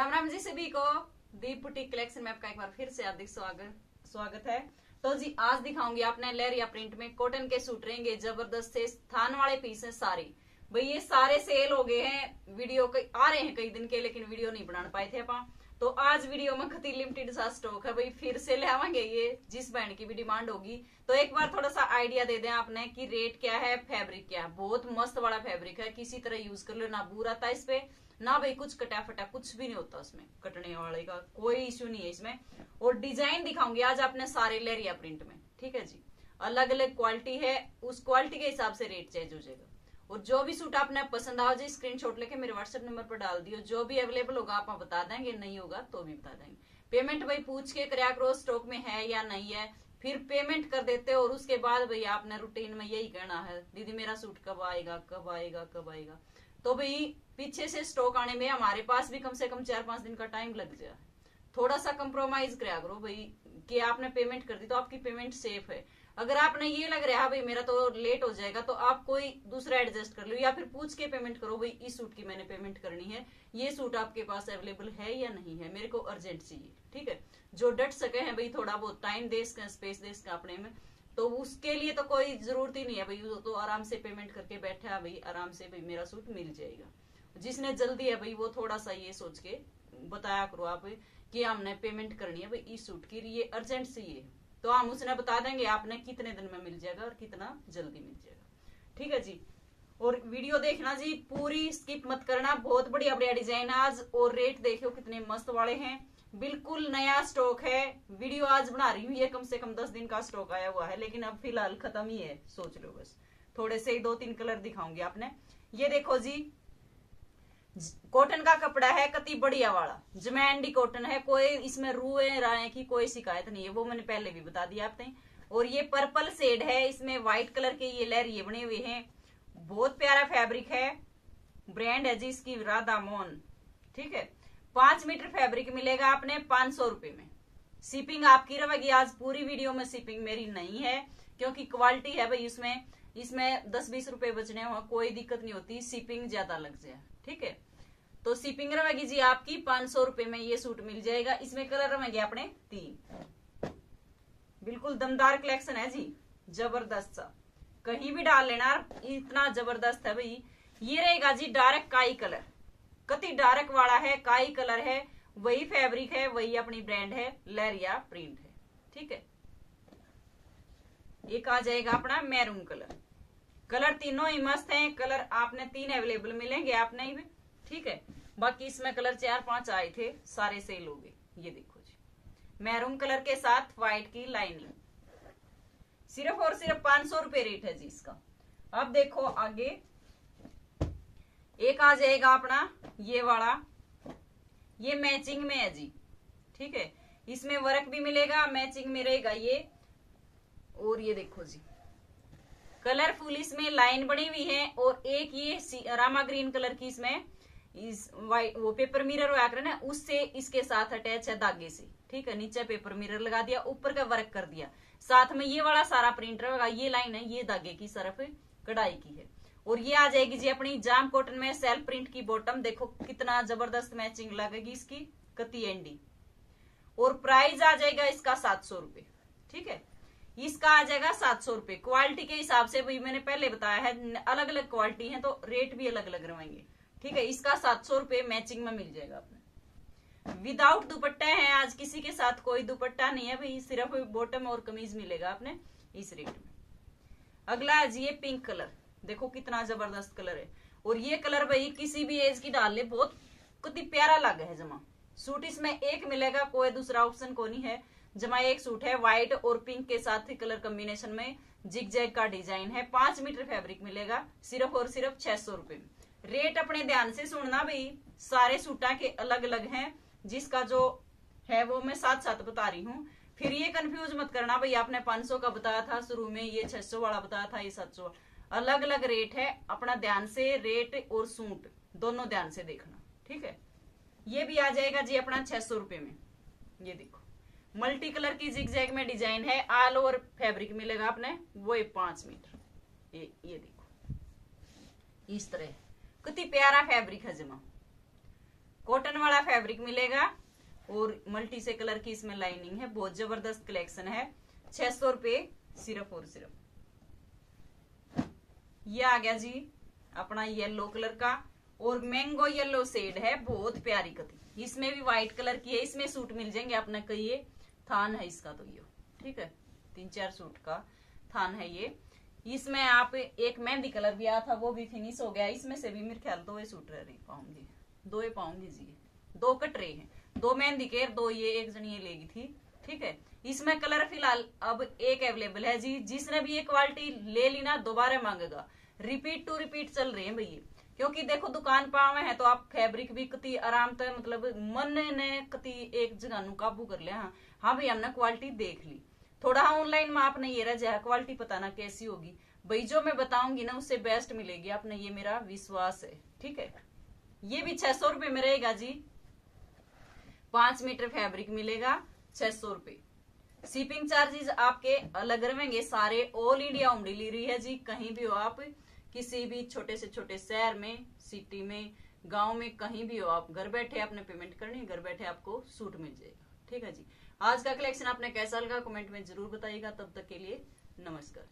राम राम जी सभी को। दीप boutique collection में आपका एक बार फिर से हार्दिक स्वागत स्वागत है। तो जी, आज दिखाऊँगी आपने लेरिया प्रिंट में कॉटन के सूट रहेंगे, ज़बरदस्त से स्थान वाले पीस है सारे। भाई, ये सारे सेल हो गए हैं वीडियो कई आ रहे हैं कई दिन के, लेकिन वीडियो नहीं बना पाए थे अपन तो आज वीडियो में खती लिमिटेड सा स्टॉक है, भाई फिर से ले ये, जिस बैंड की भी डिमांड होगी। तो एक बार थोड़ा सा आइडिया दे दें आपने कि रेट क्या है फैब्रिक क्या है। बहुत मस्त वाला फैब्रिक है, किसी तरह यूज़ कर लो, ना बुरा था इस पे, ना भाई कुछ कटा फटा कुछ भी नहीं होता उसमें, कटने वाले का कोई इश्यू नहीं है इसमें। और डिज़ाइन दिखाऊँगी, आज आपने सारे ले लेरिया प्रिंट में, ठीक है जी? अलग अलग क्वालिटी है, उस क्वालिटी के हिसाब से रेट चेंज हो जाएगा। और जो भी सूट आपने पसंद आओ, जी शॉट लेके मेरे व्हाट्सएप नंबर पर डाल दियो। जो भी अवेलेबल होगा, आप बता देंगे, नहीं होगा तो भी बता देंगे। पेमेंट भाई पूछ के कराया करो स्टॉक में है या नहीं है, फिर पेमेंट कर देते और उसके बाद भाई आपने रूटीन में यही कहना है, दीदी, मेरा सूट कब आएगा कब आएगा कब आएगा? तो भाई, पीछे से स्टॉक आने में हमारे पास भी कम से कम चार पाँच दिन का टाइम लग जाए। थोड़ा सा कंप्रोमाइज कराया करो भाई, कि आपने पेमेंट कर दी तो आपकी पेमेंट सेफ़ है। अगर आपने ये लग रहा है भाई, मेरा तो लेट हो जाएगा तो आप कोई दूसरा एडजस्ट कर लो, या फिर पूछ के पेमेंट करो, भाई, इस सूट की मैंने पेमेंट करनी है, ये सूट आपके पास अवेलेबल है या नहीं है? मेरे को अर्जेंट चाहिए। ठीक है? जो डट सके हैं, भाई, थोड़ा बहुत टाइम दे सके स्पेस दे सके अपने में। तो उसके लिए तो कोई ज़रूरत ही नहीं है, भाई तो आराम से पेमेंट करके बैठा है, भाई, आराम से, भाई, मेरा सूट मिल जाएगा। जिसने जल्दी है, भाई, वो थोड़ा सा ये सोच के बताया करो आप कि हमने पेमेंट करनी है, भाई, इस सूट की, ये अर्जेंट चाहिए। तो हम उसने बता देंगे आपने कितने दिन में मिल जाएगा और कितना जल्दी मिल जाएगा। ठीक है जी? और वीडियो देखना जी, पूरी स्किप मत करना। बहुत बढ़िया बढ़िया डिज़ाइन आज। और रेट देखो कितने मस्त वाले हैं। बिल्कुल नया स्टॉक है। वीडियो आज बना रही हूँ, ये कम से कम दस दिन का स्टॉक आया हुआ है, लेकिन अब फ़िलहाल खत्म ही है, सोच लो बस। थोड़े से दो तीन कलर दिखाऊँगी आपने। ये देखो जी कॉटन का कपड़ा है कति बढ़िया वाला। जमैंडी कॉटन है, कोई इसमें रूए राय की कोई शिकायत नहीं है, वो मैंने पहले भी बता दिया आपने। और ये पर्पल सेड है, इसमें व्हाइट कलर के ये लहरिए बने हुए हैं। बहुत प्यारा फैब्रिक है। ब्रांड है जी इसकी, राधा मोहन। ठीक है? पाँच मीटर फैब्रिक मिलेगा आपने पाँच सौ रुपए में। शिपिंग आपकी रहेगी। आज पूरी वीडियो में शिपिंग मेरी नहीं है, क्योंकि क्वालिटी है भाई इसमें। इसमें दस बीस रुपए बचने हो, कोई दिक्कत नहीं होती। शिपिंग ज़्यादा लग जाए। ठीक है? तो शिपिंग रहेगी जी आपकी पाँच सौ रुपए में ये सूट मिल जाएगा। इसमें कलर रहेंगे अपने तीन। बिल्कुल दमदार कलेक्शन है जी। ज़बरदस्त सा। कहीं भी डाल लेना इतना ज़बरदस्त है भाई। ये रहेगा जी डार्क काई कलर कति डार्क वाला है, काई कलर है, वही फैब्रिक है, वही अपनी ब्रांड है लेरिया प्रिंट है। ठीक है? एक आ जाएगा अपना मैरून कलर कलर तीनों ही मस्त हैं। कलर आपने तीन अवेलेबल मिलेंगे आपने ही ठीक है? बाकी इसमें कलर चार पाँच आए थे, सारे सेल हो गए। ये देखो जी। मैरून कलर के साथ व्हाइट की लाइनिंग सिर्फ़ और सिर्फ़ पाँच सौ रुपए रेट है जी इसका। अब देखो आगे। एक आ जाएगा अपना, ये वाला। ये मैचिंग में है जी। ठीक है? इसमें वर्क भी मिलेगा मैचिंग में रहेगा ये। और ये देखो जी। कलरफुल इसमें लाइन बनी हुई है और एक ये रामा ग्रीन कलर की इसमें इस वाइट वो पेपर मिरर आकर ना, उससे इसके साथ अटैच है धागे से। ठीक है, नीचे पेपर मिरर लगा दिया, ऊपर का वर्क कर दिया। साथ में ये वाला सारा प्रिंट रहेगा ये लाइन है, ये धागे की सरफ कढ़ाई की है। और ये आ जाएगी जी अपनी जाम कॉटन में सेल्फ प्रिंट की बॉटम देखो कितना ज़बरदस्त मैचिंग लगेगी इसकी, कति एंडी और प्राइस आ जाएगा इसका सात सौ रुपए। ठीक है? इसका आ जाएगा सात सौ रुपए। क्वालिटी के हिसाब से भाई मैंने पहले बताया है अलग अलग क्वालिटी है तो रेट भी अलग अलग रहेंगे ठीक है, इसका सात सौ रुपए मैचिंग में मिल जाएगा अपने। विदाउट दुपट्टा है, आज किसी के साथ कोई दुपट्टा नहीं है, भाई, सिर्फ़ बॉटम और कमीज मिलेगा अपने इस रेट में। अगला है जी ये पिंक कलर देखो कितना ज़बरदस्त कलर है। और ये कलर भाई, किसी भी एज की डाल ले, बहुत कति प्यारा लग है जमा। सूट इसमें एक मिलेगा, कोई दूसरा ऑप्शन को नहीं है। जमा एक सूट है व्हाइट और पिंक के साथ कलर कॉम्बिनेशन में जिग जैग का डिज़ाइन है। पाँच मीटर फैब्रिक मिलेगा, सिर्फ़ और सिर्फ़ छह सौ रुपए में। रेट अपने ध्यान से सुनना भाई सारे सूटा के अलग अलग हैं, जिसका जो है वो मैं साथ साथ बता रही हूँ। फिर ये कंफ्यूज मत करना भाई, आपने 500 का बताया था, शुरू में ये 600 वाला बताया था, ये 700 अलग अलग रेट है, अपना ध्यान से रेट और सूट, दोनों ध्यान से देखना, ठीक है? ये भी आ जाएगा जी अपना छह सौ रुपए में, ये देखो। मल्टी कलर की जिग जैग में डिज़ाइन है ऑल ओवर फैब्रिक मिलेगा आपने, वो पाँच मीटर, ये ये देखो। इस तरह। कितनी प्यारा फैब्रिक है जमा। कॉटन वाला फैब्रिक मिलेगा, और मल्टी से कलर की इसमें लाइनिंग है, बहुत ज़बरदस्त कलेक्शन है। छह सौ रुपये सिर्फ़ और सिर्फ़। ये आ गया जी, अपना येलो कलर का, और मैंगो येलो शेड है, बहुत प्यारी कति इसमें भी व्हाइट कलर की है, इसमें सूट मिल जाएँगे आपने ये थान है इसका तो ये, ठीक है? तीन चार सूट का थान है ये। इसमें आप, एक मेहंदी कलर भी आया था, वो भी फिनिश हो गया। इसमें से भी मेरे ख्याल दो ये सूट रह रही पाऊँगी। दो ये पाऊँगी जी। दो कटरे हैं। दो मेहंदी के, दो ये, एक जनी ये लेगी थी। ठीक है? इसमें कलर फ़िलहाल अब एक अवेलेबल है जी। जिसने भी ये क्वालिटी ले ली ना, दोबारा मांगेगा। रिपीट टू रिपीट चल रहे हैं भैया। क्योंकि देखो, दुकान पावे है तो आप फैब्रिक भी कति आराम से मतलब मन ने कति एक जगह काबू कर लिया। हाँ हाँ भाई हमने क्वालिटी देख ली। थोड़ा ऑनलाइन में आपने ये रहा क्वालिटी पता ना कैसी होगी। भाई, जो मैं बताऊँगी ना, उससे बेस्ट मिलेगी। आपने ये मेरा विश्वास है, ठीक है? ये भी छह सौ रुपए में रहेगा जी। पाँच मीटर फैब्रिक मिलेगा छह सौ रुपए शिपिंग चार्जेस आपके अलग रहेंगे। सारे ऑल इंडिया होम डिलीवरी है जी। कहीं भी हो आप, किसी भी छोटे से छोटे शहर में सिटी में, गाँव में, कहीं भी हो आप, घर बैठे अपने पेमेंट करनी घर बैठे आपको सूट मिल जाएगा। ठीक है जी? आज का कलेक्शन आपने कैसा लगा? कमेंट में ज़रूर बताइएगा। तब तक के लिए नमस्कार।